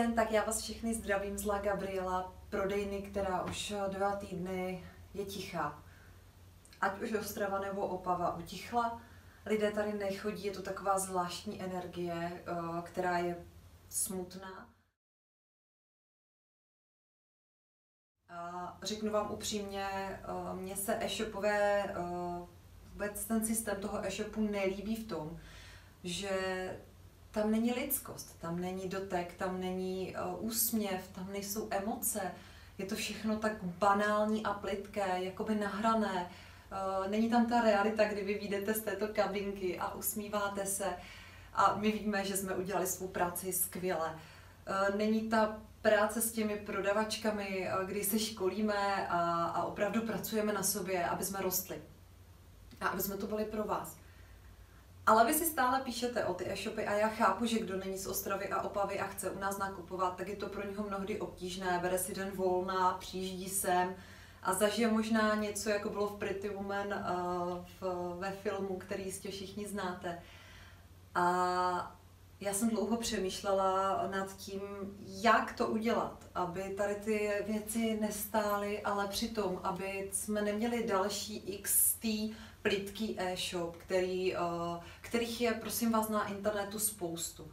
den, tak já vás všechny zdravím z La Gabriela, prodejny, která už dva týdny je tichá. Ať už Ostrava nebo Opava utichla, lidé tady nechodí, je to taková zvláštní energie, eh, která je smutná. A řeknu vám upřímně, eh, mně se e-shopové, eh, vůbec ten systém toho e-shopu nelíbí v tom, že tam není lidskost, tam není dotek, tam není uh, úsměv, tam nejsou emoce. Je to všechno tak banální a plitké, jakoby nahrané. Uh, není tam ta realita, kdy vy vyjdete z této kabinky a usmíváte se a my víme, že jsme udělali svou práci skvěle. Uh, není ta práce s těmi prodavačkami, kdy se školíme a, a opravdu pracujeme na sobě, aby jsme rostli. A aby jsme to byli pro vás. Ale vy si stále píšete o ty e-shopy a já chápu, že kdo není z Ostravy a Opavy a chce u nás nakupovat, tak je to pro něho mnohdy obtížné, bere si den volna, přijíždí sem a zažije možná něco, jako bylo v Pretty Woman uh, v, ve filmu, který jistě všichni znáte. A já jsem dlouho přemýšlela nad tím, jak to udělat, aby tady ty věci nestály, ale přitom, aby jsme neměli další XT plitký e-shop, který, uh, kterých je, prosím vás, na internetu spoustu.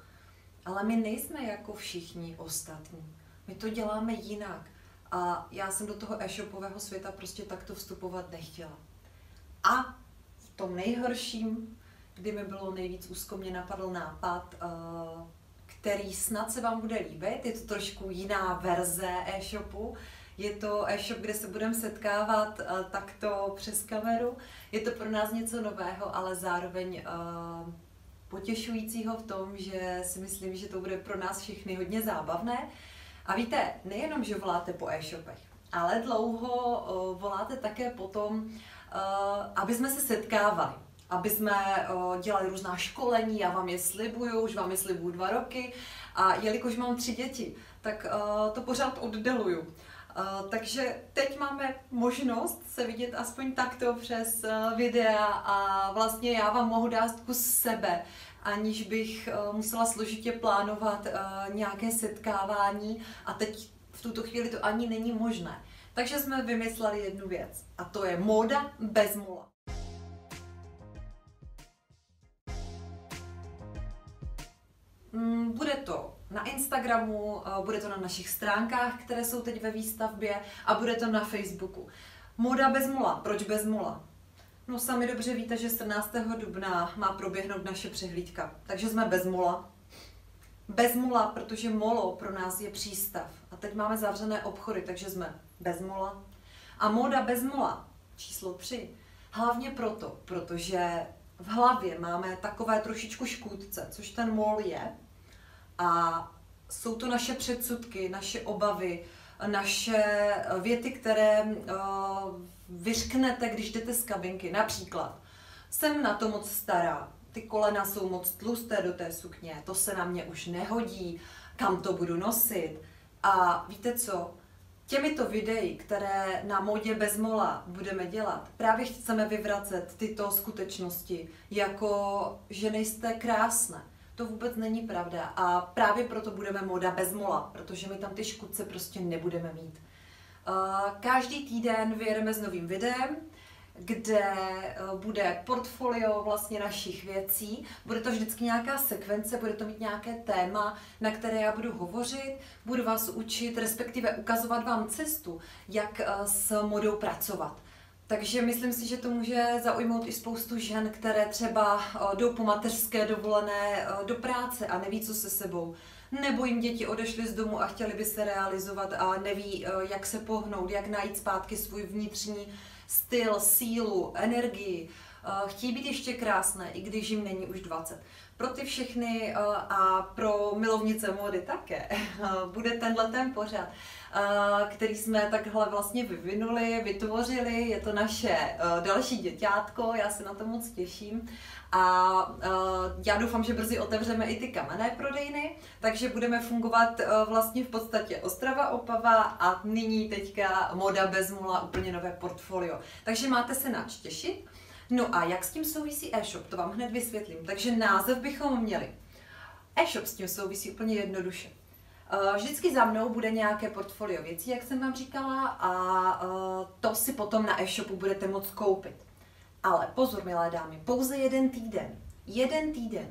Ale my nejsme jako všichni ostatní. My to děláme jinak. A já jsem do toho e-shopového světa prostě takto vstupovat nechtěla. A v tom nejhorším, kdy mi bylo nejvíc úzko, mě napadl nápad, uh, který snad se vám bude líbit. Je to trošku jiná verze e-shopu, je to e-shop, kde se budeme setkávat uh, takto přes kameru. Je to pro nás něco nového, ale zároveň uh, potěšujícího v tom, že si myslím, že to bude pro nás všechny hodně zábavné. A víte, nejenom, že voláte po e-shopech, ale dlouho uh, voláte také potom, uh, aby jsme se setkávali aby jsme dělali různá školení, já vám je slibuju, už vám je slibuju dva roky a jelikož mám tři děti, tak to pořád oddaluju. Uh, takže teď máme možnost se vidět aspoň takto přes uh, videa a vlastně já vám mohu dát kus sebe, aniž bych uh, musela složitě plánovat nějaké setkávání a teď v tuto chvíli to ani není možné. Takže jsme vymysleli jednu věc a to je móda bez mula. Mm, bude to na Instagramu, bude to na našich stránkách, které jsou teď ve výstavbě a bude to na Facebooku. Moda bez mula. Proč bez mula? No sami dobře víte, že 17. dubna má proběhnout naše přehlídka, takže jsme bez mula. Bez mula, protože molo pro nás je přístav. A teď máme zavřené obchody, takže jsme bez mola. A moda bez mola, číslo 3. Hlavně proto, protože v hlavě máme takové trošičku škůdce, což ten mol je, a jsou to naše předsudky, naše obavy, naše věty, které uh, vyřknete, když jdete z kabinky. Například, jsem na to moc stará, ty kolena jsou moc tlusté do té sukně, to se na mě už nehodí, kam to budu nosit. A víte co? Těmito videí, které na modě bez mola budeme dělat, právě chceme vyvracet tyto skutečnosti, jako že nejste krásné, to vůbec není pravda a právě proto budeme moda bez mola, protože my tam ty škudce prostě nebudeme mít. Každý týden vyjedeme s novým videem, kde e, bude portfolio vlastně našich věcí. Bude to vždycky nějaká sekvence, bude to mít nějaké téma, na které já budu hovořit, budu vás učit, respektive ukazovat vám cestu, jak e, s modou pracovat. Takže myslím si, že to může zaujmout i spoustu žen, které třeba eh, jdou po mateřské dovolené eh, do práce a neví, co se sebou. Nebo jim děti odešly z domu a chtěli by se realizovat a neví, eh, jak se pohnout, jak najít zpátky svůj vnitřní styl, sílu, energii. Chtějí být ještě krásné, i když jim není už 20. Pro ty všechny a pro milovnice módy také bude tenhle ten pořad který jsme takhle vlastně vyvinuli, vytvořili. Je to naše další děťátko, já se na to moc těším. A já doufám, že brzy otevřeme i ty kamenné prodejny, takže budeme fungovat vlastně v podstatě Ostrava Opava a nyní teďka moda bez mula, úplně nové portfolio. Takže máte se nač těšit. No a jak s tím souvisí e-shop, to vám hned vysvětlím. Takže název bychom měli. E-shop s tím souvisí úplně jednoduše. Vždycky za mnou bude nějaké portfolio věcí, jak jsem vám říkala, a to si potom na e-shopu budete moct koupit. Ale pozor, milé dámy, pouze jeden týden. Jeden týden.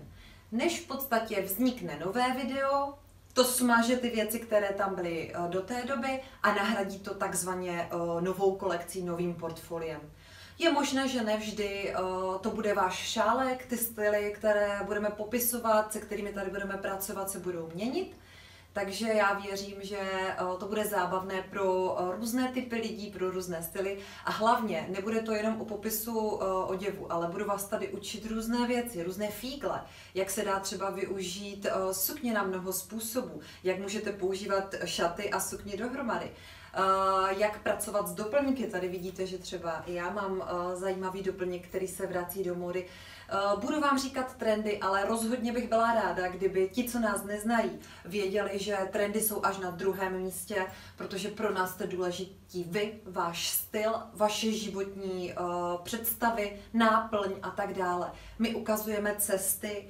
Než v podstatě vznikne nové video, to smaže ty věci, které tam byly eh, do té doby a nahradí to takzvaně eh, novou kolekcí, novým portfoliem. Je možné, že nevždy uh, to bude váš šálek, ty styly, které budeme popisovat, se kterými tady budeme pracovat, se budou měnit. Takže já věřím, že eh, to bude zábavné pro eh, různé typy lidí, pro různé styly a hlavně nebude to jenom o popisu eh, oděvu, ale budu vás tady učit různé věci, různé fígle, jak se dá třeba využít sukně na mnoho způsobů, jak můžete používat šaty a sukně dohromady. Jak pracovat s doplňky. Tady vidíte, že třeba já mám zajímavý doplněk, který se vrací do módy. Eh, budu vám říkat trendy, ale rozhodně bych byla ráda, kdyby ti, co nás neznají, věděli, že trendy jsou až na druhém místě, protože pro nás jste důležití vy, váš styl, vaše životní představy, náplň a tak dále. My ukazujeme cesty,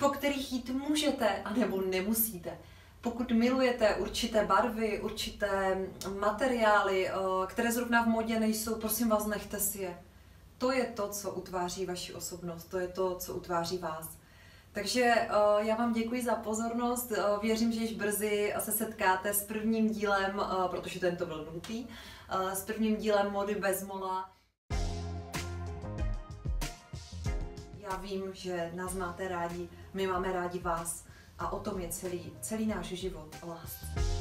po kterých jít můžete, anebo nemusíte. Pokud milujete určité barvy, určité materiály, eh, které zrovna v modě nejsou, prosím vás, nechte si je to je to, co utváří vaši osobnost, to je to, co utváří vás. Takže uh, já vám děkuji za pozornost. Uh, věřím, že již brzy se setkáte s prvním dílem, protože tento byl nutý, s prvním dílem Mody bez mola. Já vím, že nás máte rádi, my máme rádi vás a o tom je celý, celý náš život. Lásce.